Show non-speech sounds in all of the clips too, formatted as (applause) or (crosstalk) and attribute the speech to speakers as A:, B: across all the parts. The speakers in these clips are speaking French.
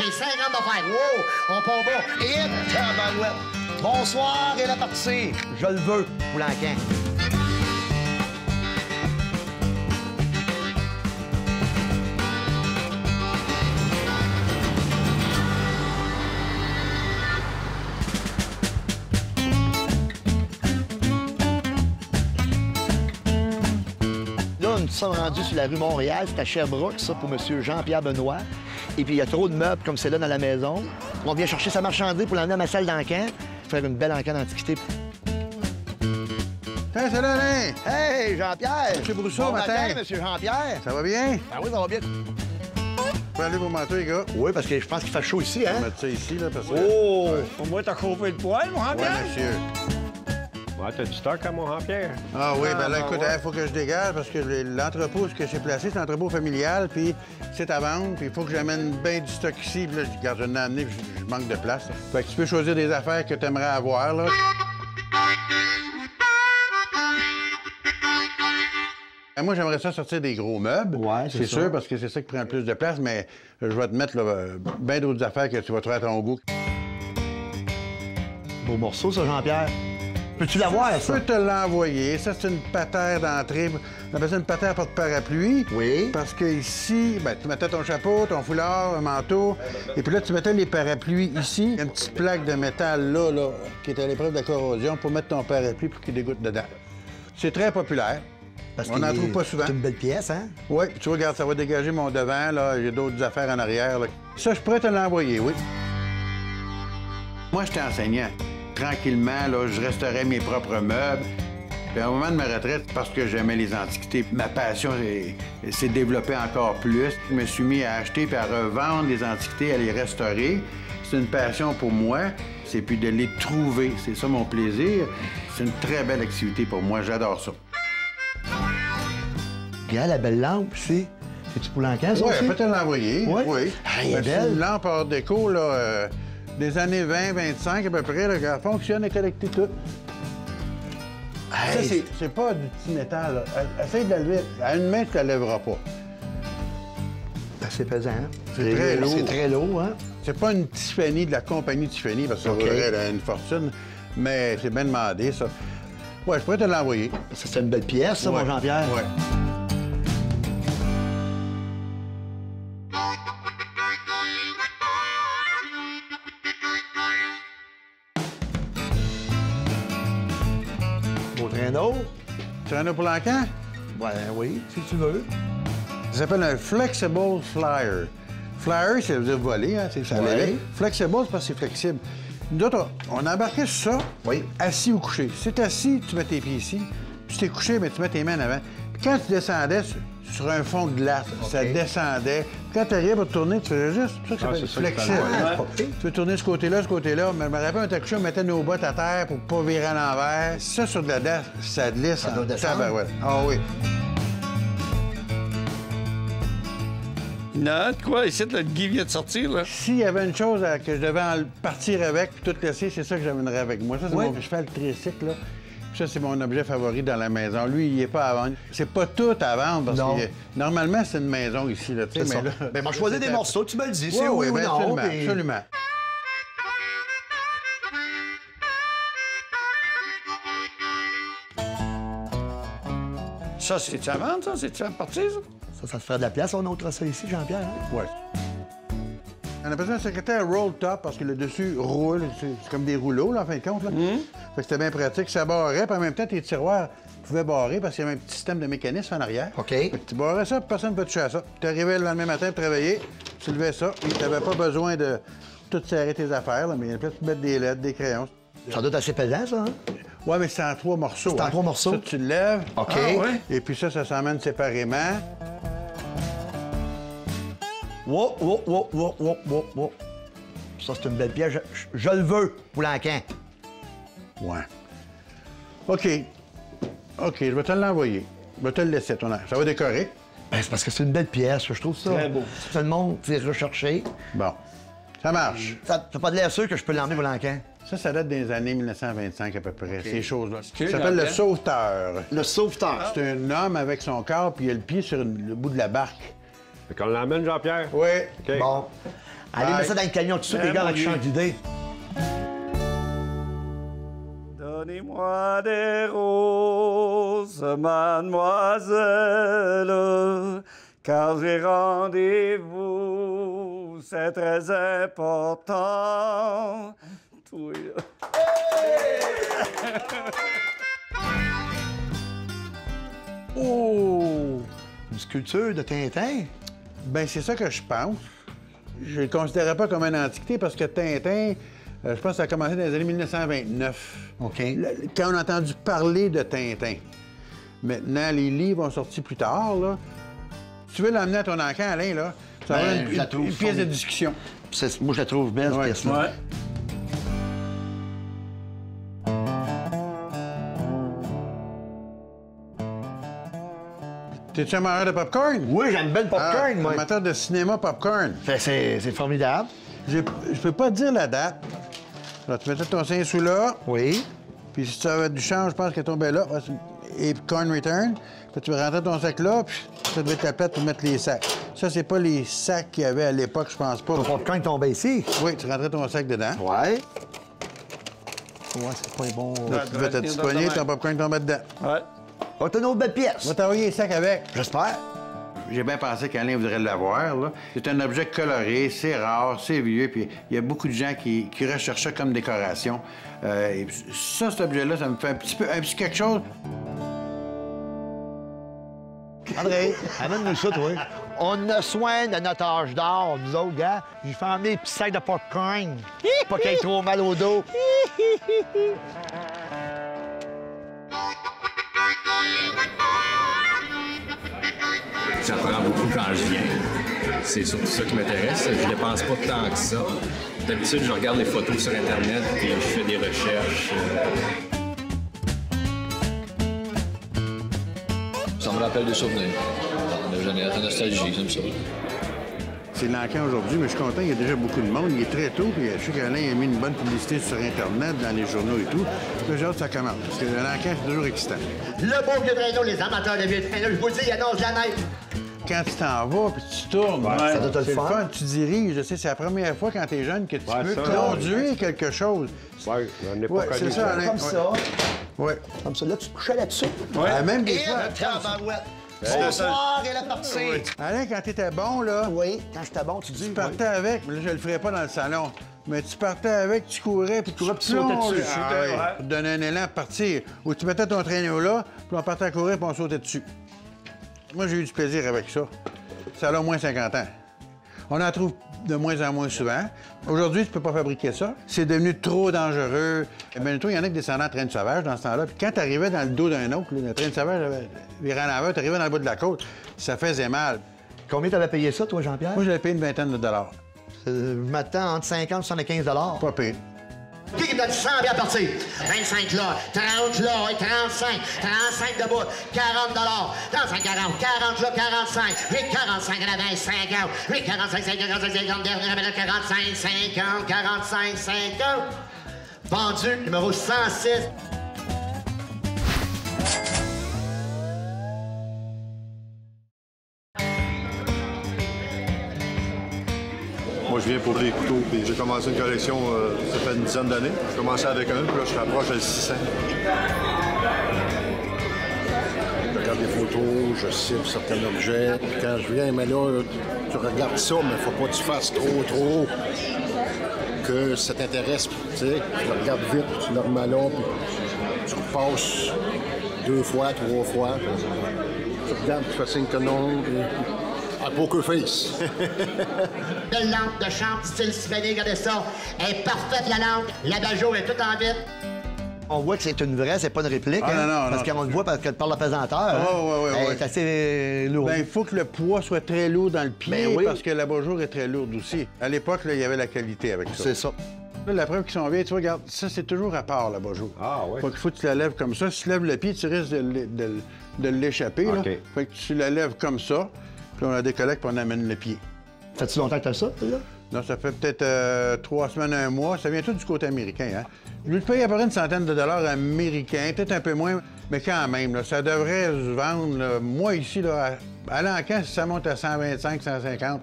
A: OK, 50 d'affaires. Wow! On part bas. Et tabarouette. Bonsoir et la partie. Je le veux, Boulanquin. Là, nous sommes rendus sur la rue Montréal, c'est à Sherbrooke, ça, pour M. Jean-Pierre Benoît. Et puis, il y a trop de meubles comme c'est là dans la maison. On vient chercher sa marchandise pour l'emmener à ma salle d'encan, faire une belle encan d'antiquité.
B: Tiens, salut Alain!
A: Hey, Jean-Pierre!
B: Monsieur Brousseau,
A: Bon
B: matin.
A: Monsieur Jean-Pierre!
B: Ça va bien?
A: Ah oui, ça va bien.
B: Vous aller vos manteaux, les gars.
A: Oui, parce que je pense qu'il fait chaud ici,
B: On
A: hein?
B: va mettre ça ici, là, parce que...
A: Oh!
C: Au moins, t'as chauffé le poil, mon
B: Ouais,
C: Pierre.
B: monsieur.
D: Ouais, t'as du stock à mon Jean-Pierre?
B: Ah oui, ben là,
C: ben
B: écoute,
C: ouais.
B: il faut que je dégage parce que l'entrepôt, ce que j'ai placé, c'est un entrepôt familial, puis c'est à vendre, puis il faut que j'amène bien du stock ici. Puis là, je garde, je l'ai amené, puis je, je manque de place. Fait que tu peux choisir des affaires que tu aimerais avoir, là. Ben, Moi, j'aimerais ça sortir des gros meubles.
A: Ouais, c'est ça.
B: sûr, parce que c'est ça qui prend le plus de place, mais je vais te mettre là, bien d'autres affaires que tu vas trouver à ton goût.
A: Beau morceau, ça, Jean-Pierre. Peux-tu l'avoir,
B: Je
A: ça?
B: peux te l'envoyer. Ça, c'est une patère d'entrée. On appelle ça une patère porte-parapluie.
A: Oui.
B: Parce que ici, ben, tu mettais ton chapeau, ton foulard, un manteau. Et puis là, tu mettais les parapluies ici. Il y a une petite plaque de métal là, là, qui est à l'épreuve de la corrosion pour mettre ton parapluie pour qu'il dégoûte dedans. C'est très populaire.
A: Parce
B: On n'en trouve pas souvent.
A: C'est une belle pièce, hein?
B: Oui, puis tu regardes, ça va dégager mon devant, là. J'ai d'autres affaires en arrière, là. Ça, je pourrais te l'envoyer, oui. Moi, j'étais enseignant. Tranquillement, là, je restaurais mes propres meubles. Puis, au moment de ma retraite, parce que j'aimais les antiquités, ma passion est- s'est développée encore plus. Je me suis mis à acheter puis à revendre des antiquités, à les restaurer. C'est une passion pour moi. C'est puis de les trouver. C'est ça mon plaisir. C'est une très belle activité pour moi. J'adore ça.
A: Regarde la belle lampe, c'est. C'est-tu pour ça
B: Oui,
A: aussi?
B: peut te l'envoyer.
A: Ouais?
B: Oui.
A: Ah, elle est
B: Ben,
A: belle.
B: Une lampe hors déco, là, euh, des années 20, 25 à peu près, là, elle fonctionne et collecte tout. Ça,
A: Hey,
B: c'est- c'est pas du petit métal. là. Euh, Essaye de la lever. À une main, tu la lèveras pas.
A: c'est pesant. hein?
B: C'est très lourd.
A: C'est très lourd, hein?
B: C'est pas une Tiffany de la compagnie Tiffany, parce que ça
A: OK.
B: vaudrait une fortune, mais c'est bien demandé, ça. Ouais, je pourrais te l'envoyer.
A: Ça, c'est une belle pièce, ça,
B: Ouais.
A: mon Jean-Pierre.
B: Ouais. Tu en as pour l'encan?
A: Ouais, oui, si tu veux.
B: Ça s'appelle un Flexible Flyer. Flyer, ça veut dire voler, hein, c'est ça.
A: Ouais.
B: Flexible, c'est parce que c'est flexible. Nous autres, on embarquait sur ça,
A: Oui.
B: assis ou couché. Si t'es assis, tu mets tes pieds ici. Si t'es couché, mais tu mets tes mains en avant. Puis quand tu descendais sur, un fond de glace, ça descendait. Puis quand tu arrivais pour tourner, tu faisais juste. C'est ça que ça
D: Ah,
B: s'appelle
D: ça
B: flexible.
A: Ouais.
B: Tu peux tourner ce côté-là, ce côté-là. Mais je me rappelle, on était couché, on mettait nos bottes à terre pour pas virer à l'envers. Ça, sur de la glace, ça glisse
A: doit
B: en
A: descendre?
B: tabarouette. Ah oui.
C: Non, de quoi? Ici, le Guy vient de sortir, là?
B: S'il y avait une chose à- que je devais en partir avec puis tout laisser, c'est ça que j'amènerais avec moi. Ça, c'est
A: Oui.
B: mon cheval tricycle, là. Ça, c'est mon objet favori dans la maison. Lui, il n'est pas à vendre. C'est pas tout à vendre parce
A: Non.
B: que normalement, c'est une maison ici, là, mais
A: ça.
B: là...
A: Ben, moi, choisis des morceaux, tu me le dis. C'est oui
B: ouais,
A: ou
B: ben,
A: non.
B: absolument, absolument.
C: Ça, c'est-tu à vendre, ça? C'est-tu à partir, ça?
A: Ça, ça te ferait de la place, on autre ça ici, Jean-Pierre. hein?
B: Ouais. On appelle ça un secrétaire roll top parce que le dessus roule. C'est comme des rouleaux, là, en fin de compte. Là.
A: Mmh.
B: Fait que c'était bien pratique. Ça barrait, puis en même temps, tes tiroirs pouvaient barrer parce qu'il y avait un petit système de mécanisme en arrière.
A: OK.
B: Fait que tu barrais ça, puis personne ne peut toucher à ça. Tu arrivais le lendemain matin pour travailler, tu levais ça, puis tu n'avais pas besoin de tout serrer tes affaires, là, mais il y a peut-être mettre des lettres, des crayons.
A: Ça doit être assez pesant, ça, hein?
B: Ouais, mais c'est en trois morceaux.
A: C'est en
B: hein.
A: trois morceaux?
B: Ça, tu le lèves.
A: OK.
C: Ah, ouais?
B: Et puis ça, ça s'emmène séparément.
A: Wow, wow, wow, wow, wow, wow, wow. Ça, c'est une belle pièce. Je, je- je le veux, pour l'encan.
B: Ouais. OK. OK, je vais te l'envoyer. Je vais te le laisser, ton air. Ça va décorer?
A: Ben, c'est parce que c'est une belle pièce, je trouve ça.
C: Très beau.
A: Tout le monde c'est recherché.
B: Bon. Ça marche.
A: Ça n'a pas de l'air sûr que je peux l'emmener pour l'encan.
B: Ça, ça date des années 1925 à peu près, ces choses-là. Ça s'appelle le sauveteur.
A: Le sauveteur.
B: C'est un homme avec son corps, puis il a le pied sur une- le bout de la barque.
D: Fait qu'on l'emmène, Jean-Pierre?
B: Oui.
D: OK.
A: Bon. Allez, mets ça dans le camion tout de suite, les gars, avec chant d'idée.
C: Donnez-moi des roses, mademoiselle, car j'ai rendez-vous, c'est très important. Oui. (laughs)
A: Oh! Une sculpture de Tintin?
B: Ben c'est ça que je pense. Je ne le considérais pas comme une antiquité parce que Tintin, euh, je pense que ça a commencé dans les années 1929.
A: OK.
B: Le- Quand on a entendu parler de Tintin. Maintenant, les livres ont sorti plus tard, là. Tu veux l'emmener à ton enfant, Alain, là, ça va
A: Ben,
B: une,
A: trouve
B: une pièce de discussion.
A: Moi, je la trouve belle, cette
B: Ouais.
A: pièce-là.
C: Ouais.
B: T'es-tu un mangeur de popcorn?
A: Oui, j'aime bien le popcorn,
B: Ah,
A: moi.
B: amateur de cinéma popcorn.
A: Fait, C'est c'est formidable.
B: Je peux pas te dire la date. Alors, tu mettais ton sein sous là,
A: Oui.
B: puis si tu avais du change, je pense qu'elle tombait là. Et puis corn return. Puis tu rentrais ton sac là, puis ça devait être la plate pour mettre les sacs. Ça, c'est pas les sacs qu'il y avait à l'époque, je pense pas.
A: Ton popcorn tombait ici.
B: Oui, tu rentrais ton sac dedans.
A: Ouais. Ouais, c'est pas bon.
B: Là, tu devais
C: dans ta
B: ton popcorn tombait dedans.
C: Ouais.
A: On a une belle
B: On
A: pièce.
B: va t'envoyer les sacs avec.
A: J'espère.
B: J'ai bien pensé qu'Alain voudrait l'avoir. là. C'est un objet coloré, c'est rare, c'est vieux, puis il y a beaucoup de gens qui, qui recherchent ça comme décoration. Euh, et ça, cet objet-là, ça me fait un petit peu, un petit quelque chose.
A: André, amène-nous ça, toi. On a soin de notre âge d'or, nous autres, gars. J'ai fait emmener des petits sacs de popcorn. Pas qu'il ait trop mal au dos.
E: Quand je viens. C'est surtout ça qui m'intéresse. Je dépense pas tant que ça. D'habitude, je regarde les photos sur Internet et je fais des recherches.
F: Ça me rappelle des souvenirs. La nostalgie, j'aime ça.
B: C'est l'encan aujourd'hui, mais je suis content, il y a déjà beaucoup de monde. Il est très tôt, puis je sais qu'Alain a mis une bonne publicité sur Internet, dans les journaux et tout. Là, j'ai hâte que ça commence, parce que l'encan, c'est toujours excitant.
A: Le beau vieux traîneau, les amateurs de vieux traîneaux, je vous le dis, il annonce la neige.
B: Quand tu t'en vas, puis tu tournes,
A: Ça doit être le
B: c'est le
A: fun.
B: tu diriges. Je sais, c'est la première fois quand t'es jeune que tu
D: Ouais,
B: peux
D: ça,
B: conduire quelque chose.
D: Ouais, j'en ai pas
B: Ouais,
D: connu
B: c'est ça, Alain.
A: Comme
B: Ouais.
A: ça.
B: Ouais.
A: Comme ça. Là, tu te couchais là-dessus.
B: Ah, même des
A: Et
B: fois.
A: Bonsoir et la partie.
B: Alain, quand t'étais bon, là,
A: Oui, quand j'étais bon, tu dis.
B: tu partais avec, mais là, je le ferais pas dans le salon. Mais tu partais avec, tu courais, puis tu
A: courais, puis tu sautais dessus.
B: Ah, ouais.
C: ouais.
B: Pour te donner un élan à partir. Ou tu mettais ton traîneau là, puis on partait à courir, puis on sautait dessus. Moi, j'ai eu du plaisir avec ça. Ça a au moins 50 ans. On en trouve de moins en moins souvent. Aujourd'hui, tu peux pas fabriquer ça. C'est devenu trop dangereux. Bientôt, il y en a qui descendaient en train de sauvage dans ce temps-là. Puis quand tu arrivais dans le dos d'un autre, le train de sauvage viré en avant, tu arrivais dans le bout de la côte, ça faisait mal.
A: Combien t'avais payé ça, toi, Jean-Pierre?
B: Moi, j'avais payé une vingtaine de dollars.
A: Euh, m'attends entre 50 et 75
B: Pas pire.
A: Qui qui donne 100 bien parti? 25 là, 30 là, et 35, 35 debout, 40 dollars, 35, 40, 40 là, 45, 8, 45, 80, 50, 8, 45, 50, 45, 50, dernière minute, 45, 50, 45, 50. Vendu, numéro 106.
G: Viens pour les couteaux, j'ai commencé une collection, euh, ça fait une dizaine d'années. J'ai commencé avec un, puis là, je rapproche à 600.
H: Je regarde des photos, je cible certains objets. Puis quand je viens, mais là, tu regardes ça, mais faut pas que tu fasses trop, trop que ça t'intéresse. Tu sais, tu regardes vite, tu le remets puis tu repasses deux fois, trois fois. tu regardes, tu fais signe que À poker face.
A: Belle (laughs) lampe de chambre, style Sylvain, regardez ça. Elle est parfaite, la lampe. La bajo est toute en vitre. On voit que c'est une vraie, c'est pas une réplique.
B: Ah,
A: hein,
B: non, non,
A: parce qu'on le voit parce que par la pesanteur. hein.
B: Ah, ouais, ouais,
A: Elle
B: ouais.
A: est assez lourde.
B: Ben, il faut que le poids soit très lourd dans le pied
A: Ben oui.
B: parce que la bonjour est très lourde aussi. À l'époque, il y avait la qualité avec ça.
A: c'est ça.
B: Là, la preuve qu'ils sont vieilles, tu vois, regarde, ça, c'est toujours à part, la bonjour.
D: Ah, ouais.
B: Faut qu'il faut que tu la lèves comme ça. Si tu lèves le pied, tu risques de, l'échapper. là.
D: OK.
B: Fait que tu la lèves comme ça, puis on la décollecte, puis on amène le pied.
A: Fait-tu longtemps que t'as ça, là?
B: Non, ça fait peut-être euh, trois semaines, un mois. Ça vient tout du côté américain. Hein? Je lui paye à peu près une centaine de dollars américains, peut-être un peu moins, mais quand même, là, ça devrait se vendre. là, moi, ici, là, à, à l'encan, si ça monte à 125, 150,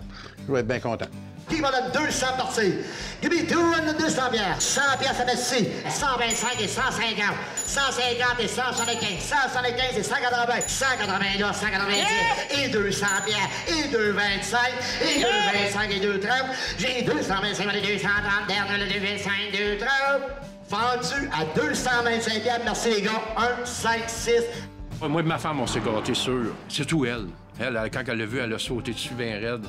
B: je vais être bien content.
I: Qui va donner 200 parties? Give me 200, 200 bières. 100 piastres à Messi. 125 et 150. 150 et 175. 175 et 180. 180 190 et 200 bières. Et 225. Et 225 et 230. J'ai 225 et 230. Dernier, le 225, 230. Vendu à 225 bières. Merci les gars. 1, 5, 6.
J: Moi et ma femme, on s'est gâtés sûr. Surtout elle. Elle, elle, quand elle l'a vu, elle a sauté dessus bien raide.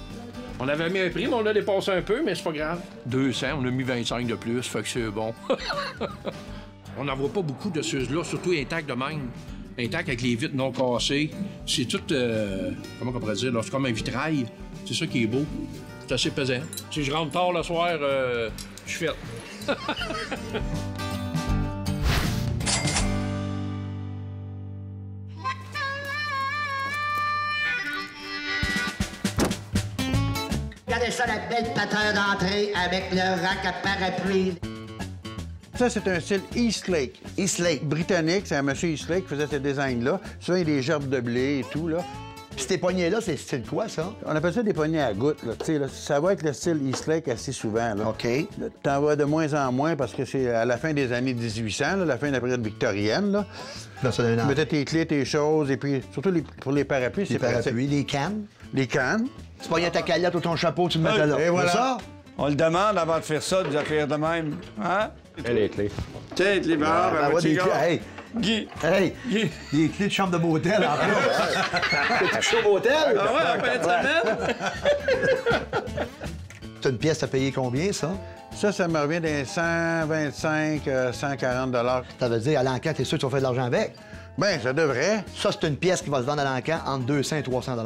J: On avait mis un prix, mais on l'a dépassé un peu, mais c'est pas grave. 200, on a mis 25 de plus, fait que c'est bon. (laughs) on n'en voit pas beaucoup de ceux-là, surtout intacts de même. Intacts avec les vitres non cassées. C'est tout, euh, comment on pourrait dire, là, c'est comme un vitrail. C'est ça qui est beau. C'est assez pesant. Si je rentre tard le soir, euh, je suis fait. (laughs)
I: Ça, la belle pateur d'entrée avec le rack à parapluie.
B: Ça, c'est un style Eastlake.
I: Eastlake.
B: Britannique, c'est un monsieur Eastlake qui faisait ces designs-là. Souvent, il y a des gerbes de blé et tout, là.
I: Puis ces poignées-là, c'est style quoi, ça?
B: On appelle ça des poignées à gouttes, là. Tu sais, là, ça va être le style Eastlake assez souvent, là.
I: OK.
B: T'en vois de moins en moins parce que c'est à la fin des années 1800, là, la fin de la période victorienne, là.
I: Là, ça donne
B: Tu mettais tes clés, tes choses, et puis surtout les- pour les parapluies, c'est
I: Les
B: pratique.
I: parapluies, les cannes?
B: Les cannes.
I: Tu pognais ta calotte ou ton chapeau, tu le mettais là.
C: Et voilà.
I: Ça?
C: On le demande avant de faire ça, de faire de même. Hein?
D: Et les clés.
C: Tiens, les barres,
I: Ah, ouais, des clés. Hey,
C: Guy.
I: hey,
C: Guy.
I: des clés de chambre de motel, en plus. (laughs) T'es chaud au motel?
C: Ah ouais, en fin de semaine? (laughs)
I: T'as une pièce à payer combien, ça?
B: Ça, ça me revient des 125, euh, 140 dollars.
I: Ça veut dire, à l'encan, t'es sûr que tu vas faire de l'argent avec?
B: Ben, ça devrait.
I: Ça, c'est une pièce qui va se vendre à l'encan entre 200 et 300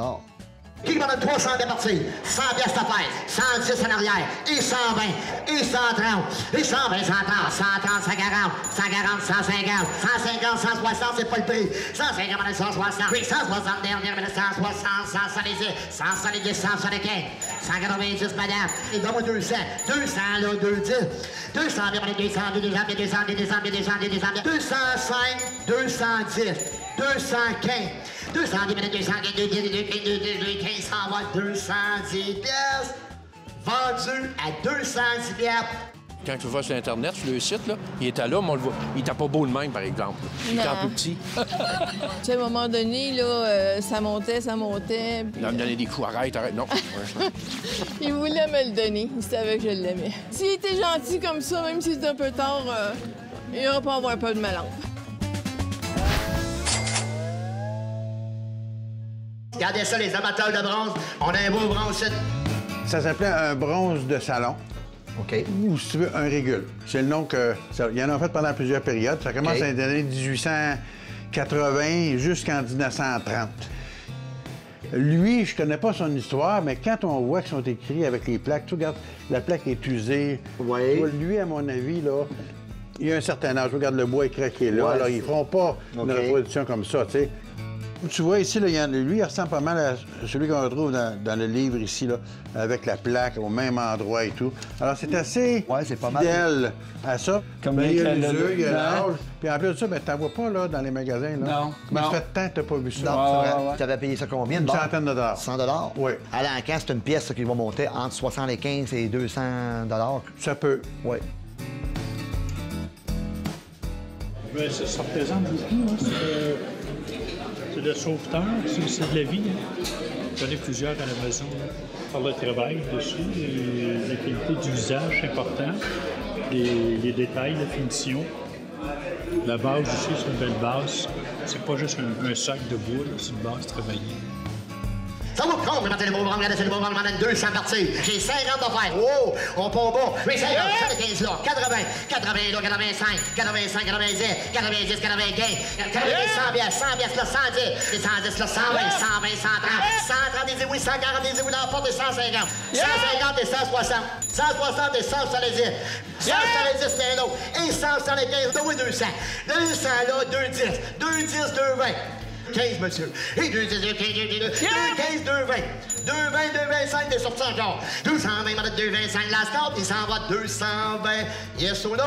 I: Qui donne 300 de partie? 100 pièces à faire, 110 en arrière, et 120, et 130, et 120, 130, 130, 140, 140, 150, 150, 160, c'est pas le prix. 150, 160, oui, 160 dernière, 160, 170, 170, 175, 190, madame. Et donne-moi 200, 200, là, 210, 200, 200, 200, 200, 200, 200, 200, 200, 205, 210, 215, 210, 215, 215, 210 pièces. Vendu à 210 pièces.
J: Quand tu vas sur Internet, sur le site, là, il était là, mais on le voit. Il était pas beau le même, par exemple. Il était un peu petit.
K: Tu sais, à un moment donné, là, euh, ça montait, ça montait. puis,
J: Il me donnait des coups. Arrête, arrête. Non.
K: il voulait me le donner. Il savait que je l'aimais. S'il était gentil comme ça, même si c'était un peu tard, euh, il n'aurait pas avoir peur de ma.
I: Regardez ça, les amateurs de bronze. On a un beau bronze.
B: Ça s'appelait un bronze de salon.
I: OK.
B: Ou, si tu veux, un régule. C'est le nom que... ça- il y en a fait pendant plusieurs périodes. Ça commence dans les années 1880 jusqu'en 1930. Lui, je connais pas son histoire, mais quand on voit qu'ils sont écrits avec les plaques, tu regardes, la plaque est usée.
I: Oui.
B: Vois, Lui, à mon avis, là, il a un certain âge. Regarde, le bois est craqué là.
I: Ouais.
B: Alors, ils feront pas une reproduction comme ça, tu sais. Tu vois ici, là, il y en a- lui, il ressemble pas mal à celui qu'on retrouve dans, dans le livre ici, là, avec la plaque au même endroit et tout. Alors, c'est assez
I: Ouais, c'est pas mal.
B: fidèle à ça.
C: Comme
B: Mais il y a
C: la-
B: l'usure, il y a l'âge. Puis en plus de ça, ben, t'en vois pas là, dans les magasins. Là.
C: Non,
B: Mais ça fait tant que t'as pas vu ça.
I: Non,
C: Ouais.
I: Tu avais payé ça combien?
B: Une centaine de dollars.
I: 100 dollars?
B: Oui.
I: À l'encan, c'est une pièce qui va monter entre 75 et 200 dollars.
B: Ça peut.
I: Oui.
L: Ben, ça, ça représente beaucoup. hein. Le sauveteur, c'est, de la vie. hein. J'en ai plusieurs à la maison là, par le travail dessus. et la qualité d'usage important, les, les détails, la finition. La base aussi, c'est une belle base. C'est pas juste un, un sac de bois, c'est une base travaillée.
I: Ça va prendre, regardez le beau bronze, regardez le beau m'en donne 200 parties. J'ai 50 d'affaires. Oh, on part bas. Oui, 50, 75 là, 80, 80 là, 85, 85, 90, 90, 95, 90, 100 pièces, 100 pièces là, 110, les 110 là, 120, 120, 130, 130 des oui, 140 des oui dans la porte et 150, 150 et 160, 160 et 170, 170 c'est un autre, et 175, oui, 200, 200 là, 210, 210, 220. 15, monsieur. Et 2, 10, 2, 15, 2, 2, 2, 15, 2, 20. 2, 20, 2, 25, t'es sorti encore. 220, madame, 2, 25, la stop, il s'en va 220. Yes ou no?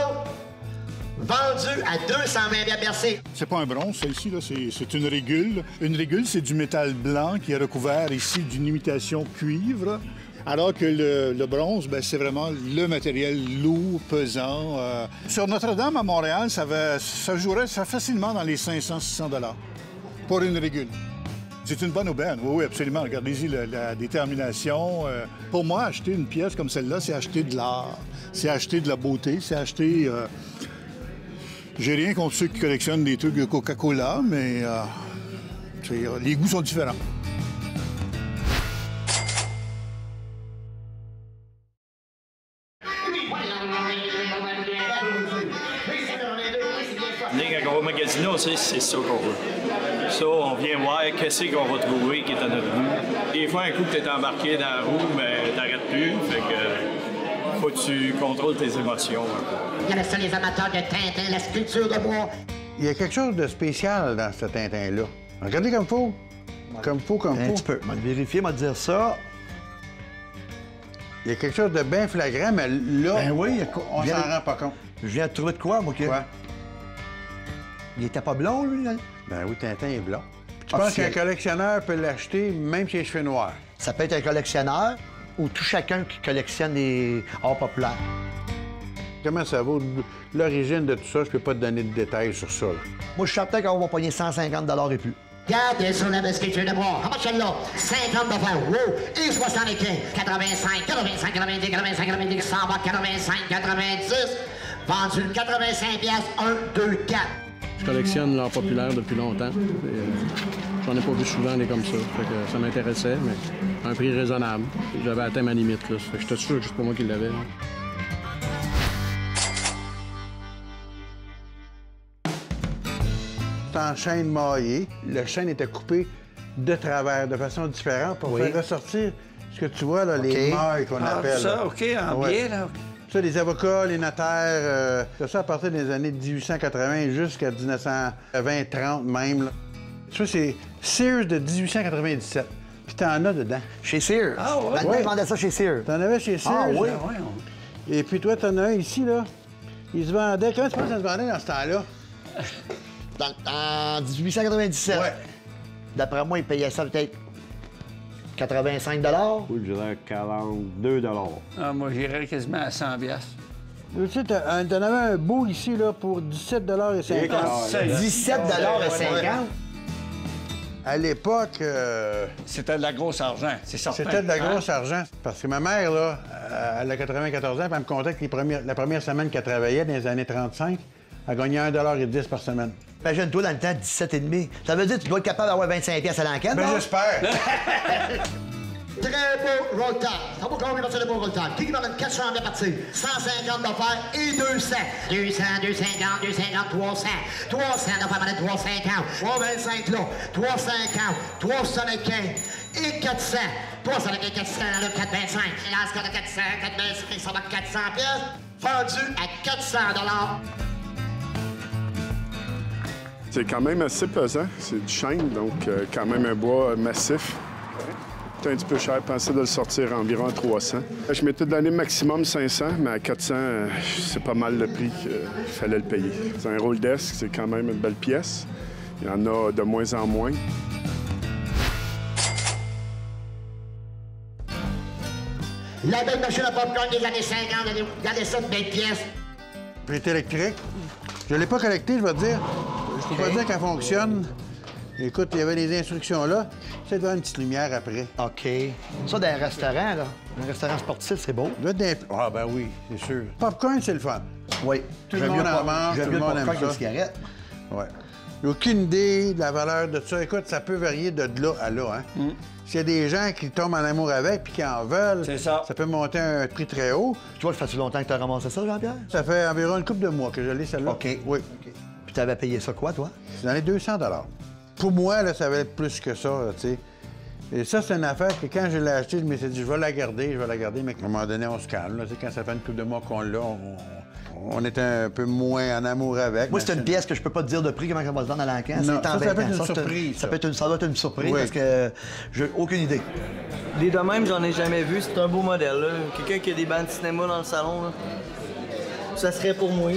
I: Vendu à 220 bien percé.
M: C'est pas un bronze, ça ici, là, c'est, c'est une régule. Une régule, c'est du métal blanc qui est recouvert ici d'une imitation cuivre. Alors que le, le bronze, ben, c'est vraiment le matériel lourd, pesant. euh. Sur Notre-Dame à Montréal, ça, va, ça jouerait ça facilement dans les 500-600 dollars pour une régule. C'est une bonne aubaine, oui, oui, absolument. Regardez-y la, détermination. euh. pour moi, acheter une pièce comme celle-là, c'est acheter de l'art, c'est acheter de la beauté, c'est acheter... euh, J'ai rien contre ceux qui collectionnent des trucs de Coca-Cola, mais euh, les goûts sont différents.
N: On c'est ça qu'on veut. Ça, on vient voir qu'est-ce qu'on va trouver qui est à notre goût. Des fois, un coup que tu es embarqué dans la roue, mais t'arrêtes plus. Fait que faut que tu contrôles tes émotions un.
I: Il y avait ça, les amateurs de Tintin, la sculpture de bois.
B: Il y a quelque chose de spécial dans ce Tintin-là. Regardez comme faut. Comme faut, comme
A: Un
B: faut.
A: petit peu. Je vais vérifier, je vais te dire ça.
B: Il y a quelque chose de bien flagrant, mais là,
A: Ben oui,
B: on s'en
A: de-
B: rend pas compte.
A: Je viens de trouver de quoi, moi.
B: Quoi?
A: Il était pas blond, lui, là?
B: Ben oui, Tintin est blanc. Tu penses qu'un collectionneur peut l'acheter même si les cheveux noirs?
A: Ça peut être un collectionneur ou tout chacun qui collectionne les arts populaires.
B: Comment ça vaut l'origine de tout ça? Je peux pas te donner de détails sur ça. là.
A: Moi, je suis certain qu'on va pogner 150 et plus.
I: Regardez sur la sculpture de bois. Comment celle-là? 50 de fer. Wow! Et 75. 85, 85, 90, 85, 90, 100 va 85, 90. Vendu 85 piastres. 1, 2, 4.
O: Je collectionne l'art populaire depuis longtemps. Euh, J'en ai pas vu souvent des comme ça. Fait que ça m'intéressait, mais à un prix raisonnable. J'avais atteint ma limite. Là. Fait que j'étais sûr que c'est pas moi qui l'avais.
B: en chaîne maillée. Le chêne était coupé de travers, de façon différente, pour
A: Oui.
B: faire ressortir ce que tu vois, là, les mailles qu'on
C: Ah,
B: appelle.
C: ça. OK, en
B: Ouais.
C: biais, là.
B: Ça, les avocats, les notaires, euh, ça à partir des années 1880 jusqu'à 1920-30 même. là. Ça, c'est Sears de 1897. Puis t'en as dedans.
A: Chez Sears.
C: Ah, ouais?
A: Maintenant,
B: Ouais.
A: ils vendaient ça chez Sears.
B: T'en avais chez Sears.
A: Ah, oui?
C: Ah, ouais, on-
B: Et puis toi, t'en as un ici, là. Il se vendait. Comment tu penses que ça se vendait dans ce temps-là?
A: Dans- en 1897.
B: Ouais.
A: D'après moi, ils payaient ça peut-être 85
D: Ou je dirais 42
C: Ah, moi, j'irais quasiment à 100 piastres.
B: Tu sais, t'as un- t'en avais un beau ici, là, pour 17,50
A: 17 et 50
B: À l'époque, euh,
C: C'était de la grosse argent, c'est certain.
B: c'était de la
C: Hein?
B: grosse argent. Parce que ma mère, là, euh, elle a 94 ans, puis elle me contait que les premières- la première semaine qu'elle travaillait, dans les années 35, elle gagnait 1,10 par semaine.
A: Imagine-toi, dans le temps, 17,5. Ça veut dire que tu dois être capable d'avoir 25 pièces à l'enquête,
B: Ben, j'espère.
I: Très beau roll top. Ça vaut combien partir de beau roll top? Qui qui m'en donne 400 bien parti? 150 d'affaires et 200. 200, 250, 250, 300. 300 d'affaires, donne 350. 325 là. 350, 375 et 400. 375, 400, là, 425. Là, ce qu'on a 400, 425, ça va 400 pièces. Vendu à 400 dollars.
P: C'est quand même assez pesant. C'est du chêne, donc euh, quand même un bois massif. C'est un petit peu cher. Je pensais de le sortir environ à 300. Je m'étais donné maximum 500, mais à 400, euh, c'est pas mal le prix qu'il fallait le payer. C'est un roll desk, c'est quand même une belle pièce. Il y en a de moins en moins.
I: La belle machine à popcorn des années 50, regardez ça, de belles pièces.
B: Plate électrique? Je l'ai pas collecté, je vais te dire. Je peux pas dire qu'elle fonctionne. Écoute, il y avait les instructions là. C'est devant une petite lumière après.
A: OK. Ça, dans un restaurant, là. Un restaurant sportif, c'est beau.
B: Là, Ah, ben oui, c'est sûr. Popcorn, c'est le fun.
A: Oui.
B: Tout le
A: J'aime
B: monde en mange,
A: j'aime
B: tout le monde aime ça.
A: le cigarette.
B: Ouais. J'ai aucune idée de la valeur de ça. Écoute, ça peut varier de là à là. Hein? S'il y a des gens qui tombent en amour avec puis qui en veulent,
C: ça.
B: peut monter à un prix très haut.
A: Toi, ça fait longtemps que tu as ramassé ça, Jean-Pierre?
B: Ça fait environ une couple de mois que je l'ai, celle-là.
A: OK.
B: Oui.
A: Tu avais payé ça quoi, toi?
B: C'est dans les 200 Pour moi, là, ça valait plus que ça, tu sais. Et ça, c'est une affaire que quand je l'ai acheté, je me suis dit, je vais la garder, je vais la garder, mais à un moment donné, on se calme. Là, quand ça fait une couple de mois qu'on l'a, on, on est un peu moins en amour avec.
A: Moi, c'est une pièce que je peux pas te dire de prix, comment ça va se vendre à l'encan. C'est
B: ça, ça peut être une surprise,
A: Ça,
B: ça.
A: peut être une, ça doit être une surprise
B: Oui.
A: parce que j'ai aucune idée.
Q: Des de même, j'en ai jamais vu. C'est un beau modèle. Quelqu'un qui a des bandes de cinéma dans le salon, là. ça serait pour moi.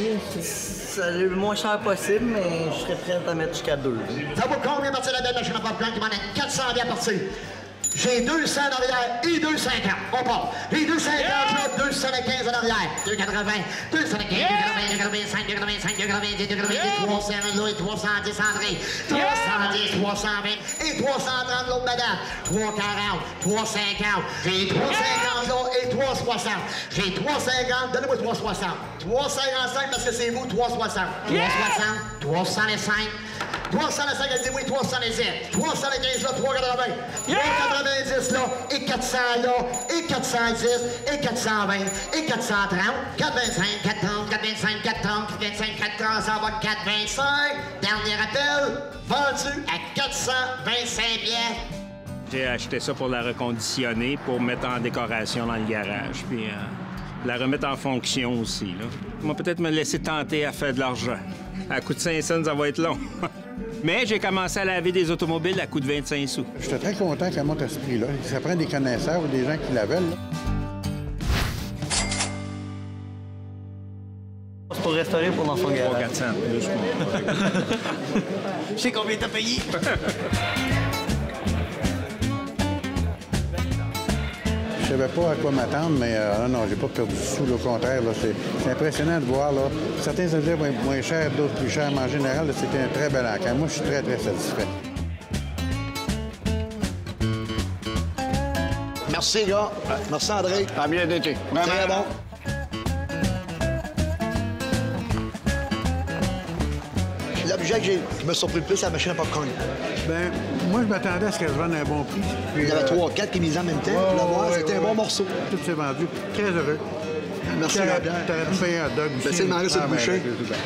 Q: Le moins cher possible, mais je serais prêt à mettre jusqu'à deux.
I: Ça vaut combien partir de la belle machine à popcorn qui m'en donne 400 bien parti? J'ai 200 en arrière et 250. On part. Les 250 là, 275 en arrière. 280, 275, 280, 285, 285, 290, 290, 300 là et 310 entrée. 310, 320 et 330 l'autre madame. 340, 350. J'ai 350 là et 360. J'ai 350, donnez-moi 360. 355 parce que c'est vous, 360. 360, 365. 305, elle dit oui, 307. 315 là, 380. 390 là, et 400 là, et 410, et 420, et 430, 425, 430, 425, 430, 425, 430, ça va 425. Dernier appel, vendu à 425 billets.
R: J'ai acheté ça pour la reconditionner, pour mettre en décoration dans le garage, puis euh, la remettre en fonction aussi. Là. Moi, peut-être me laisser tenter à faire de l'argent. À coût de 5 cents, ça va être long. (laughs) Mais j'ai commencé à laver des automobiles à coût de 25 sous.
B: J'étais très content qu'elle monte à ce prix-là. Ça prend des connaisseurs ou des gens qui la veulent.
Q: C'est pour restaurer pour son garage.
R: 400 plus, moi.
Q: Je sais combien t'as payé. (laughs)
B: Je savais pas à quoi m'attendre, mais euh, non, non, j'ai pas perdu du sous. là, Au contraire, là, c'est, c'est impressionnant de voir. Là, certains objets moins, moins chers, d'autres plus chers, mais en général, là, c'était un très bel encas. Moi, je suis très, très satisfait.
A: Merci, gars. Merci, André.
C: A bien été.
A: Très bon. L'objet que j'ai- qui m'a surpris le plus, c'est la machine à popcorn.
B: Ben, moi, je m'attendais à ce qu'elle se vende à un bon prix. Puis,
A: Il y avait
B: euh,
A: trois, quatre qui misaient en même temps.
B: ouais,
A: Puis là, moi,
B: ouais,
A: c'était un bon morceau.
B: Tout s'est vendu. Très heureux.
A: Merci,
B: T'aurais-
A: Jean-Pierre.
B: T'aurais pu payer un dog aussi.
A: Ben, sur le
B: Ah, ben,
A: boucher.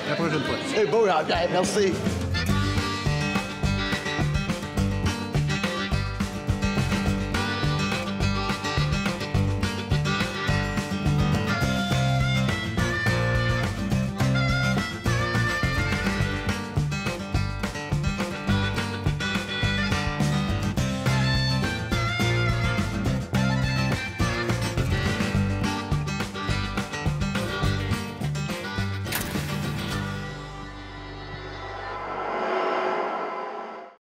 B: La prochaine fois.
A: C'est beau, Jean-Pierre. Merci.